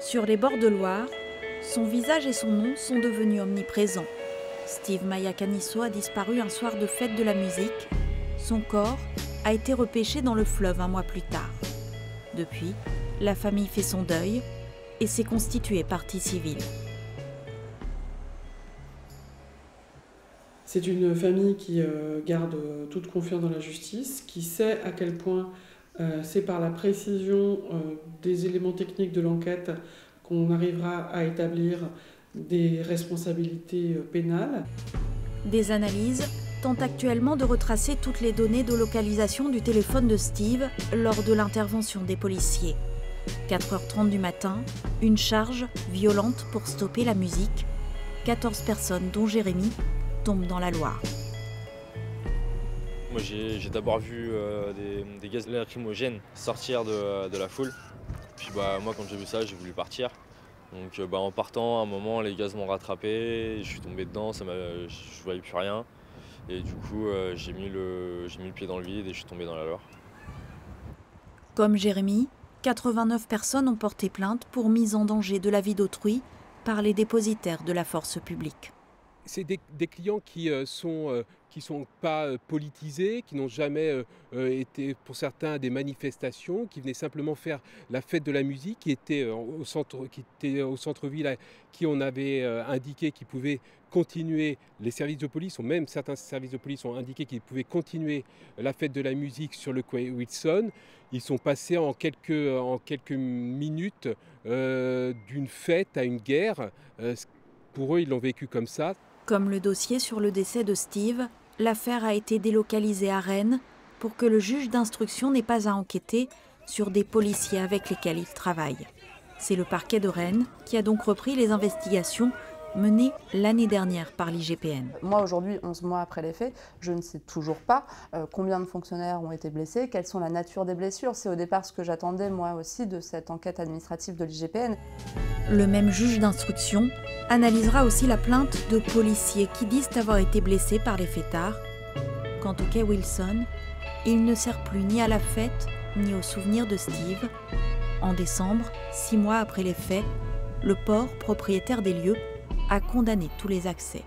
Sur les bords de Loire, son visage et son nom sont devenus omniprésents. Steve Mayakaniso a disparu un soir de fête de la musique. Son corps a été repêché dans le fleuve un mois plus tard. Depuis, la famille fait son deuil et s'est constituée partie civile. C'est une famille qui euh, garde toute confiance dans la justice, qui sait à quel point euh, c'est par la précision euh, des éléments techniques de l'enquête qu'on arrivera à établir des responsabilités pénales. Des analyses tentent actuellement de retracer toutes les données de localisation du téléphone de Steve lors de l'intervention des policiers. 4h30 du matin, une charge violente pour stopper la musique. 14 personnes, dont Jérémy, tombent dans la Loire. Moi j'ai d'abord vu euh, des, gaz lacrymogènes sortir de, la foule. Puis bah, moi quand j'ai vu ça j'ai voulu partir. Donc euh, bah, en partant à un moment les gaz m'ont rattrapé, je suis tombé dedans, ça je voyais plus rien. Et du coup euh, j'ai mis, mis le pied dans le vide et je suis tombé dans la Loire. Comme Jérémy, 89 personnes ont porté plainte pour mise en danger de la vie d'autrui par les dépositaires de la force publique. C'est des, clients qui sont qui ne sont pas euh, politisés, qui n'ont jamais euh, euh, été, pour certains, des manifestations, qui venaient simplement faire la fête de la musique, qui était au centre, qui était au centre-ville, qui on avait indiqué qu'ils pouvaient continuer les services de police, ou même certains services de police ont indiqué qu'ils pouvaient continuer la fête de la musique sur le quai Wilson. Ils sont passés en quelques, en quelques minutes d'une fête à une guerre. Pour eux, ils l'ont vécu comme ça. Comme le dossier sur le décès de Steve, l'affaire a été délocalisée à Rennes pour que le juge d'instruction n'ait pas à enquêter sur des policiers avec lesquels il travaille. C'est le parquet de Rennes qui a donc repris les investigations menées l'année dernière par l'IGPN. Moi, aujourd'hui, 11 mois après les faits, je ne sais toujours pas euh, combien de fonctionnaires ont été blessés, quelles sont la nature des blessures. C'est au départ ce que j'attendais, moi aussi, de cette enquête administrative de l'IGPN. Le même juge d'instruction analysera aussi la plainte de policiers qui disent avoir été blessés par les fêtards. Quant au quai Wilson, il ne sert plus ni à la fête ni au souvenir de Steve. En décembre, six mois après les faits, le port, propriétaire des lieux, a condamné tous les accès.